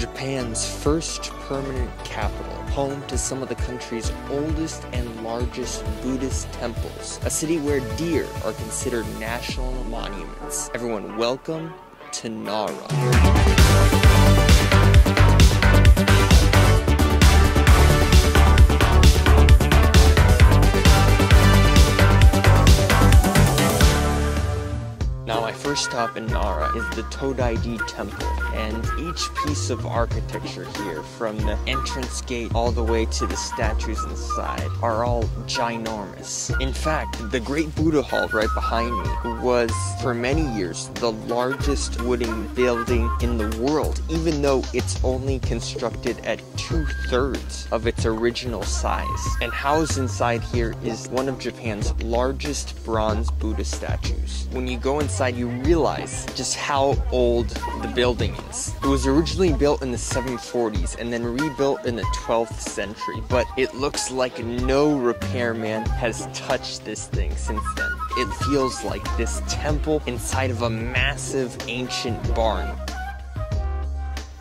Japan's first permanent capital, home to some of the country's oldest and largest Buddhist temples, a city where deer are considered national monuments. Everyone, welcome to Nara. First stop in Nara is the Todaiji Temple, and each piece of architecture here, from the entrance gate all the way to the statues inside, are all ginormous. In fact, the Great Buddha Hall right behind me was, for many years, the largest wooden building in the world, even though it's only constructed at two thirds of its original size. And housed inside here is one of Japan's largest bronze Buddha statues. When you go inside, you realize just how old the building is. It was originally built in the 740s and then rebuilt in the 12th century, but it looks like no repairman has touched this thing since then. It feels like this temple inside of a massive ancient barn.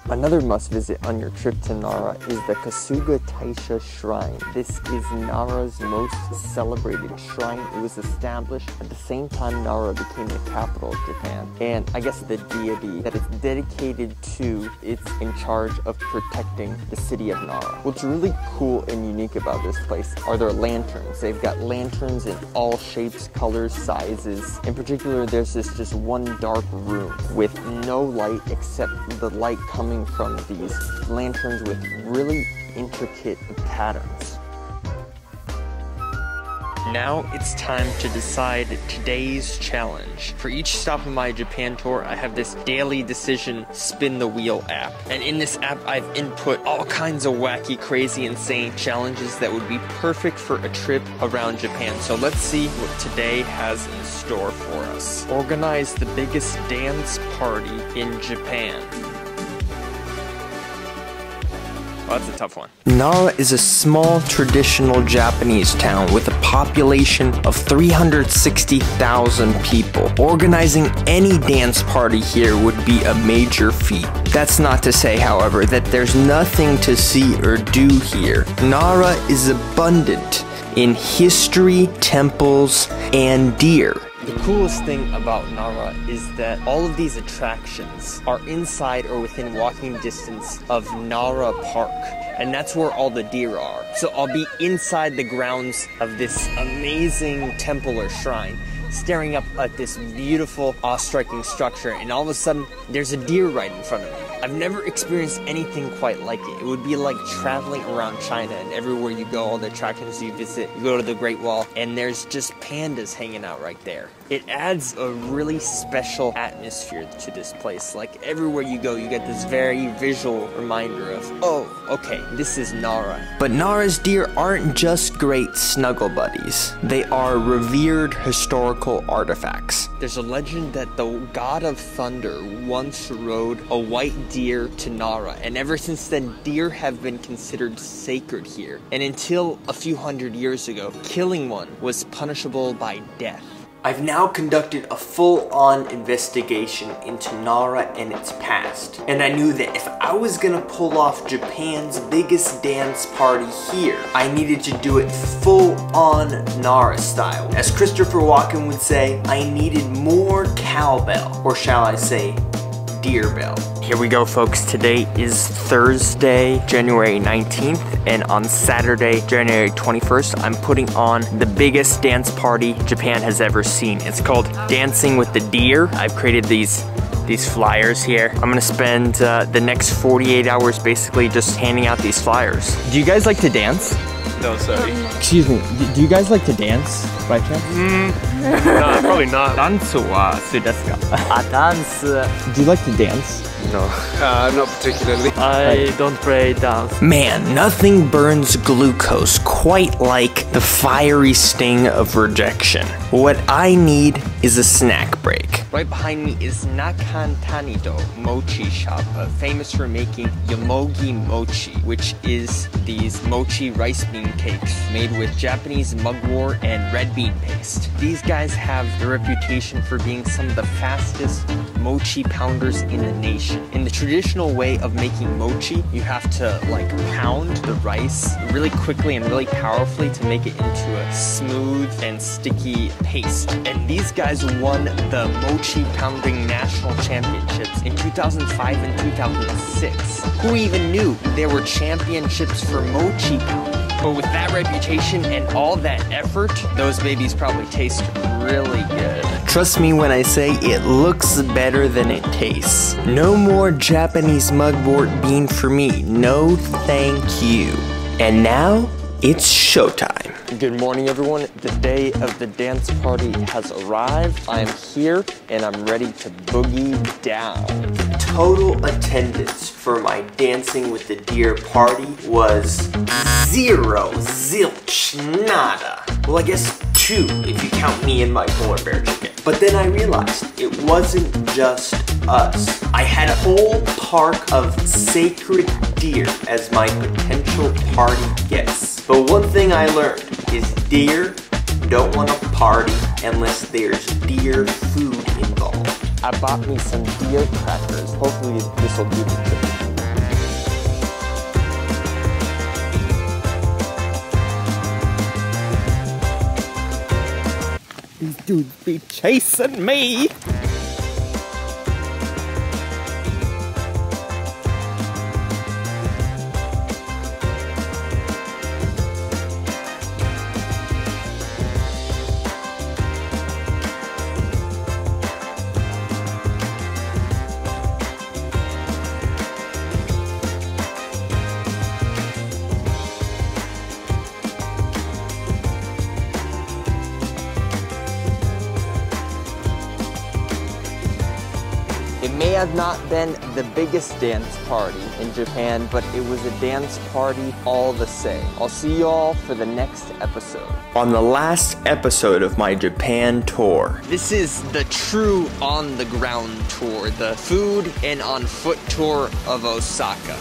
Another must visit on your trip to Nara is the Kasuga Taisha Shrine. This is Nara's most celebrated shrine. It was established at the same time Nara became the capital of Japan. And I guess the deity that it's dedicated to, it's in charge of protecting the city of Nara. What's really cool and unique about this place are their lanterns. They've got lanterns in all shapes, colors, sizes. In particular, there's this just one dark room with no light except the light coming from these lanterns with really intricate patterns. Now it's time to decide today's challenge. For each stop of my Japan tour, I have this daily decision spin the wheel app. And in this app, I've input all kinds of wacky, crazy, insane challenges that would be perfect for a trip around Japan. So let's see what today has in store for us. Organize the biggest dance party in Japan. That's a tough one. Nara is a small traditional Japanese town with a population of 360,000 people. Organizing any dance party here would be a major feat. That's not to say, however, that there's nothing to see or do here. Nara is abundant in history, temples, and deer. The coolest thing about Nara is that all of these attractions are inside or within walking distance of Nara Park. And that's where all the deer are. So I'll be inside the grounds of this amazing temple or shrine, staring up at this beautiful, awe-striking structure, and all of a sudden, there's a deer right in front of me. I've never experienced anything quite like it. It would be like traveling around China and everywhere you go, all the attractions you visit, you go to the Great Wall, and there's just pandas hanging out right there. It adds a really special atmosphere to this place. Like everywhere you go, you get this very visual reminder of, oh, okay, this is Nara. But Nara's deer aren't just great snuggle buddies. They are revered historical artifacts. There's a legend that the god of thunder once rode a white deer to Nara, and ever since then, deer have been considered sacred here. And until a few hundred years ago, killing one was punishable by death. I've now conducted a full-on investigation into Nara and its past, and I knew that if I was gonna pull off Japan's biggest dance party here, I needed to do it full-on Nara style. As Christopher Walken would say, I needed more cowbell, or shall I say, deer bell. Here we go folks, today is Thursday, January 19th, and on Saturday, January 21st, I'm putting on the biggest dance party Japan has ever seen. It's called Dancing with the Deer. I've created these these flyers here. I'm gonna spend uh, the next 48 hours basically just handing out these flyers. Do you guys like to dance? No, sorry. Excuse me. Do you guys like to dance by chance? Mm, no, probably not. Dansu wa desu Ah, dance. Do you like to dance? No, uh, not particularly. I don't play dance. Man, nothing burns glucose quite like the fiery sting of rejection. What I need is a snack break. Right behind me is Nakantanidou Mochi Shop, uh, famous for making yomogi Mochi, which is these mochi rice bean cakes made with Japanese mugwort and red bean paste. These guys have the reputation for being some of the fastest mochi pounders in the nation. In the traditional way of making mochi, you have to like pound the rice really quickly and really powerfully to make it into a smooth and sticky paste. And these guys won the mochi pounding national championships in 2005 and 2006. Who even knew there were championships for mochi pounding? But with that reputation and all that effort, those babies probably taste really good. Trust me when I say it looks better than it tastes. No more Japanese mugwort bean for me. No thank you. And now, it's showtime. Good morning, everyone. The day of the dance party has arrived. I am here and I'm ready to boogie down. Total attendance for my Dancing with the Deer party was zero, zilch, nada. Well, I guess two if you count me and my polar bear chicken. But then I realized it wasn't just us. I had a whole park of sacred deer as my potential party guests. But one thing I learned is deer don't want to party unless there's deer food involved. I bought me some deer crackers. Hopefully this will do the trick. These dudes be chasing me. It may have not been the biggest dance party in Japan, but it was a dance party all the same. I'll see you all for the next episode. On the last episode of my Japan tour. This is the true on the ground tour, the food and on foot tour of Osaka.